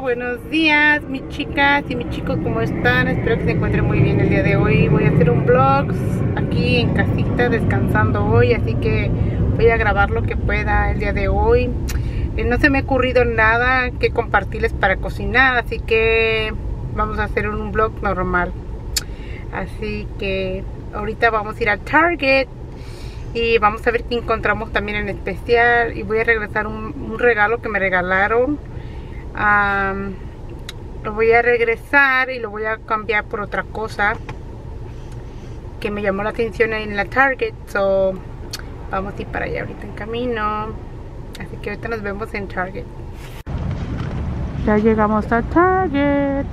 buenos días mis chicas y mis chicos, ¿cómo están? Espero que se encuentren muy bien el día de hoy. Voy a hacer un vlog aquí en casita, descansando hoy, así que voy a grabar lo que pueda el día de hoy. Eh, no se me ha ocurrido nada que compartirles para cocinar, así que vamos a hacer un vlog normal. Así que ahorita vamos a ir a Target y vamos a ver qué encontramos también en especial y voy a regresar un, un regalo que me regalaron lo voy a regresar y lo voy a cambiar por otra cosa que me llamó la atención en la Target. So vamos a ir para allá ahorita en camino. Así que ahorita nos vemos en Target. Ya llegamos a Target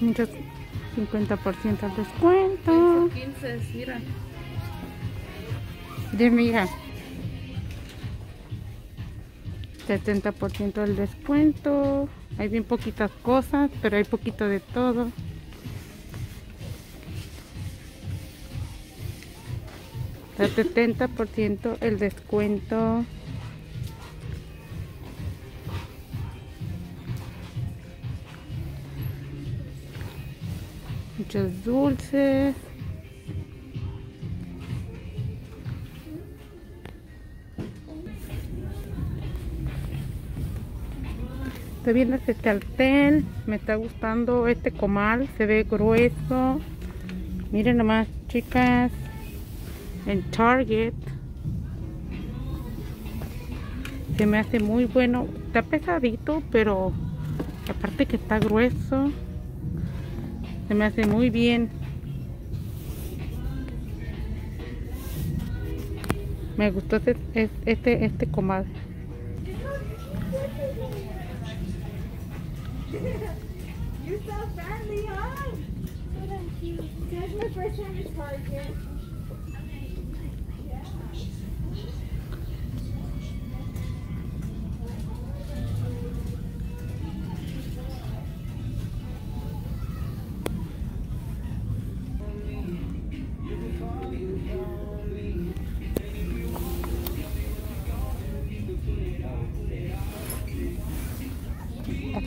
50% al descuento. 15, mira. Dime, hija. 70% del descuento. Hay bien poquitas cosas, pero hay poquito de todo. El 70% el descuento. Muchos dulces. Estoy viendo este cartel me está gustando este comal se ve grueso. Miren nomás chicas en Target. Se me hace muy bueno está pesadito pero aparte que está grueso se me hace muy bien. Me gustó este, este, este comadre. You're so friendly, huh? Target.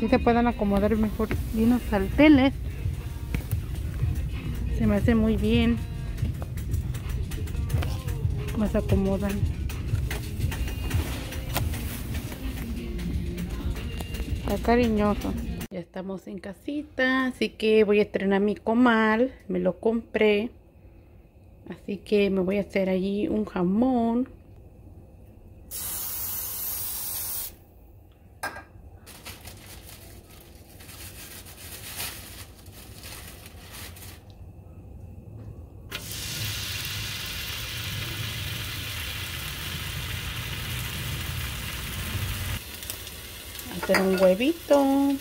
Se puedan acomodar mejor. Unos salteles. Se me hace muy bien. Más acomodan. Está cariñoso. Ya estamos en casita así que voy a estrenar mi comal. Me lo compré. Así que me voy a hacer allí un jamón un huevito.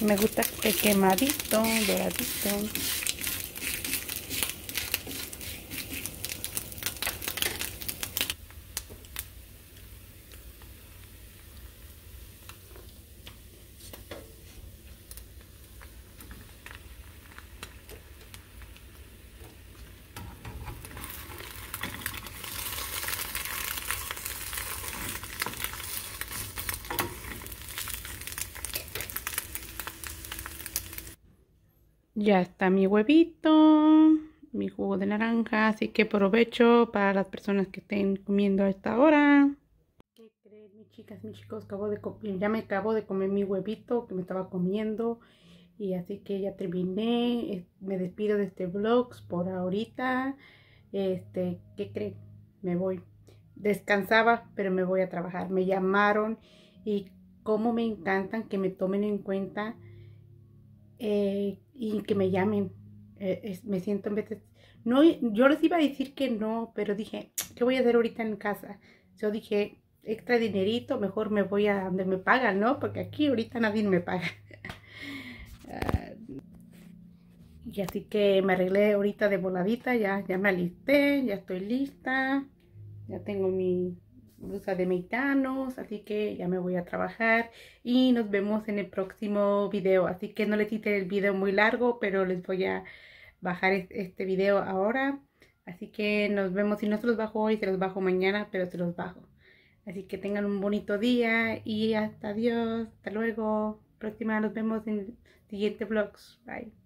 Me gusta el quemadito, doradito. Ya está mi huevito. mi jugo de naranja, así que provecho para las personas que estén comiendo a esta hora. ¿Qué creen mis chicas, mis chicos? Ya me acabo de comer mi huevito que me estaba comiendo y así que ya terminé, me despido de este vlog por ahorita. Este, ¿qué creen? Me voy. Descansaba, pero me voy a trabajar. Me llamaron y cómo me encantan que me tomen en cuenta eh, y que me llamen eh, me siento en de... No, yo les iba a decir que no, pero dije, ¿qué voy a hacer ahorita en casa? Yo dije, extra dinerito, mejor me voy a donde me pagan, ¿no? Porque aquí ahorita nadie me paga. Ah, y así que me arreglé ahorita de voladita, ya, ya me alisté, ya estoy lista. Ya tengo mi blusa de meitanos, así que ya me voy a trabajar y nos vemos en el próximo video. Así que no les hice el video muy largo, pero les voy a bajar este video ahora. Así que nos vemos, si no se los bajo hoy, se los bajo mañana, pero se los bajo. Así que tengan un bonito día y hasta adiós, hasta luego. Próxima nos vemos en siguiente vlogs. Bye.